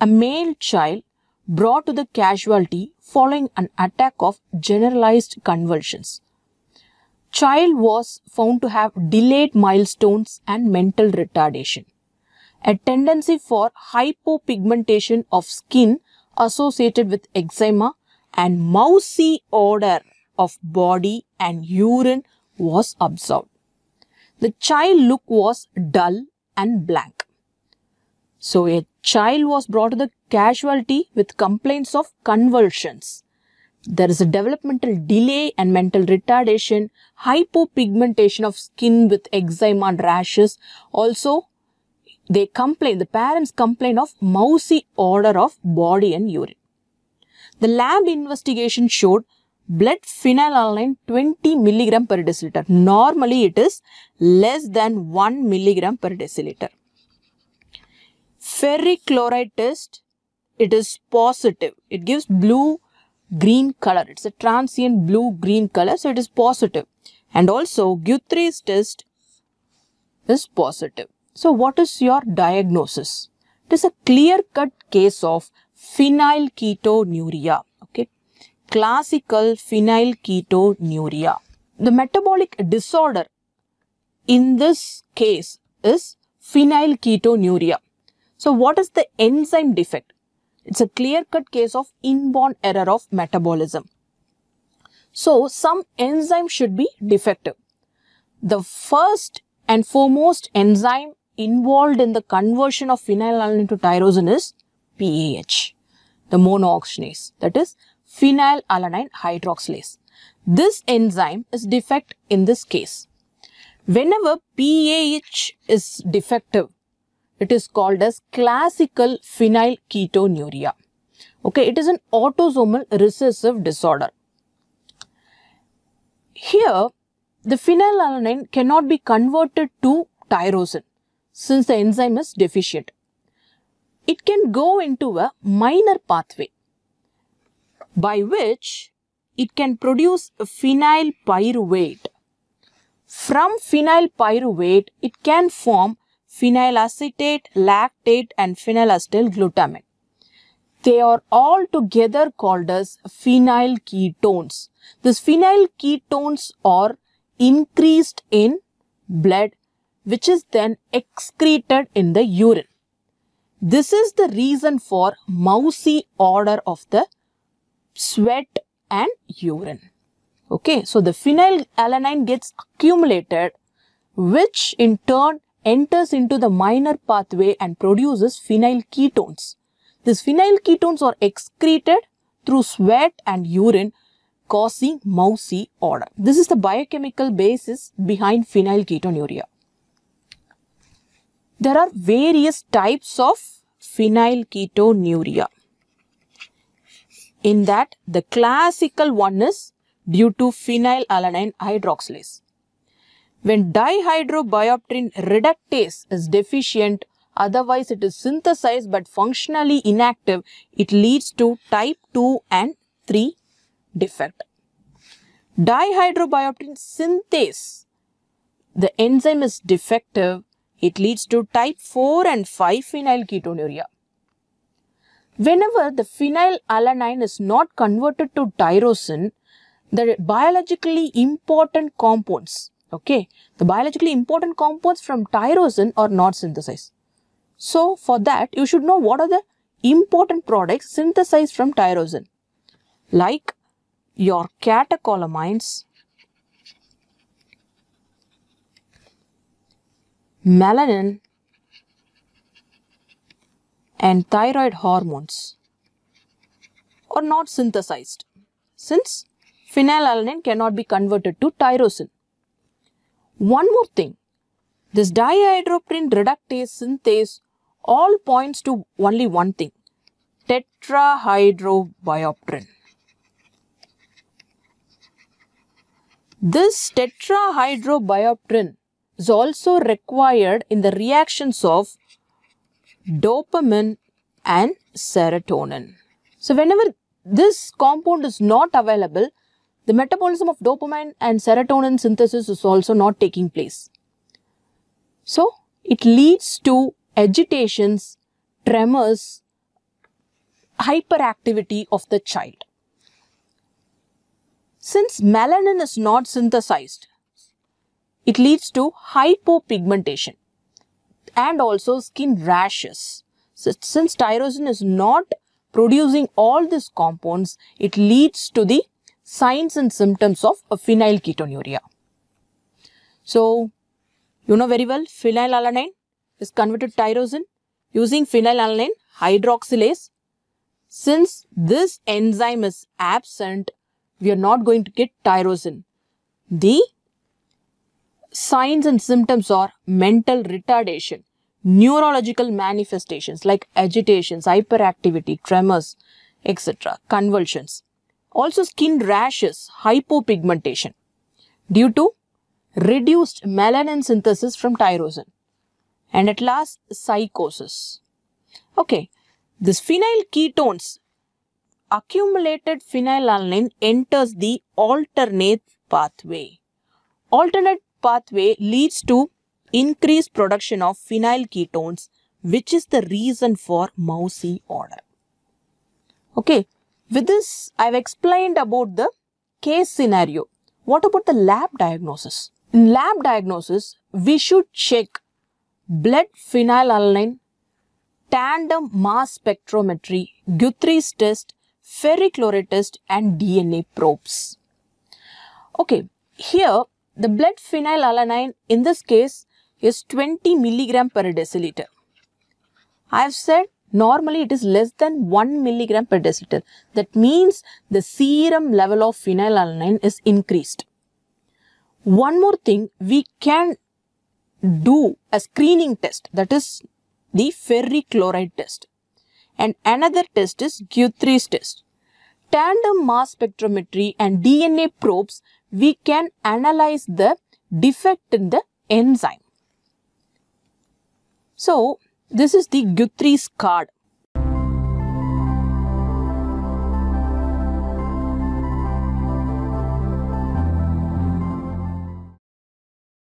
a male child brought to the casualty following an attack of generalized convulsions. Child was found to have delayed milestones and mental retardation. A tendency for hypopigmentation of skin associated with eczema and mousy odor of body and urine was observed. The child look was dull and blank. So a child was brought to the casualty with complaints of convulsions. There is a developmental delay and mental retardation, hypopigmentation of skin with eczema and rashes. Also, they complain, the parents complain of mousy odor of body and urine. The lab investigation showed blood phenylalanine 20 milligram per deciliter. Normally it is less than 1 milligram per deciliter. Ferric chloride test, it is positive. It gives blue green color. It's a transient blue green color, so it is positive. And also Guthrie's test is positive. So what is your diagnosis? It is a clear-cut case of phenylketonuria. Okay, classical phenylketonuria. The metabolic disorder in this case is phenylketonuria. So what is the enzyme defect? It's a clear-cut case of inborn error of metabolism. So some enzyme should be defective. The first and foremost enzyme involved in the conversion of phenylalanine to tyrosine is PAH, the monooxygenase, that is phenylalanine hydroxylase. This enzyme is defect in this case. Whenever PAH is defective, it is called as classical phenylketonuria. Okay, it is an autosomal recessive disorder. Here, the phenylalanine cannot be converted to tyrosine since the enzyme is deficient. It can go into a minor pathway by which it can produce phenyl pyruvate. From phenyl pyruvate, it can form phenylacetate, lactate and phenylacetyl glutamate. They are all together called as phenyl ketones. These phenyl ketones are increased in blood which is then excreted in the urine. This is the reason for mousy odor of the sweat and urine. Okay, so the phenylalanine gets accumulated which in turn enters into the minor pathway and produces phenyl ketones. These phenyl ketones are excreted through sweat and urine causing mousy odor. This is the biochemical basis behind phenylketonuria. There are various types of phenylketonuria. In that, the classical one is due to phenylalanine hydroxylase. When dihydrobiopterin reductase is deficient, otherwise it is synthesized but functionally inactive, it leads to type 2 and 3 defect. Dihydrobiopterin synthase, the enzyme is defective it leads to type 4 and 5 phenylketonuria. Whenever the phenylalanine is not converted to tyrosine, the biologically important compounds, okay, the biologically important compounds from tyrosine are not synthesized. So, for that, you should know what are the important products synthesized from tyrosine, like your catecholamines, melanin and thyroid hormones are not synthesized since phenylalanine cannot be converted to tyrosine. One more thing, this dihydrobiopterin reductase synthase all points to only one thing, tetrahydrobiopterin. This tetrahydrobiopterin is also required in the reactions of dopamine and serotonin. So whenever this compound is not available, the metabolism of dopamine and serotonin synthesis is also not taking place. So it leads to agitations, tremors, hyperactivity of the child. Since melanin is not synthesized, it leads to hypopigmentation and also skin rashes. Since tyrosine is not producing all these compounds, it leads to the signs and symptoms of a phenylketonuria. So, you know very well phenylalanine is converted to tyrosine using phenylalanine hydroxylase. Since this enzyme is absent, we are not going to get tyrosine. The signs and symptoms are mental retardation, neurological manifestations like agitations, hyperactivity, tremors, etc., convulsions. Also skin rashes, hypopigmentation due to reduced melanin synthesis from tyrosine. And at last, psychosis. Okay, this phenyl ketones, accumulated phenylalanine enters the alternate pathway. Alternate pathway leads to increased production of phenyl ketones, which is the reason for mousy odor. Okay, with this, I've explained about the case scenario. What about the lab diagnosis? In lab diagnosis, we should check blood phenylalanine, tandem mass spectrometry, Guthrie's test, ferric chloride test and DNA probes. Okay, here the blood phenylalanine in this case is 20 milligram per deciliter. I have said normally it is less than 1 milligram per deciliter. That means the serum level of phenylalanine is increased. One more thing, we can do a screening test that is the ferric chloride test. And another test is Guthrie's test. Tandem mass spectrometry and DNA probes, we can analyze the defect in the enzyme. So, this is the Guthrie's card.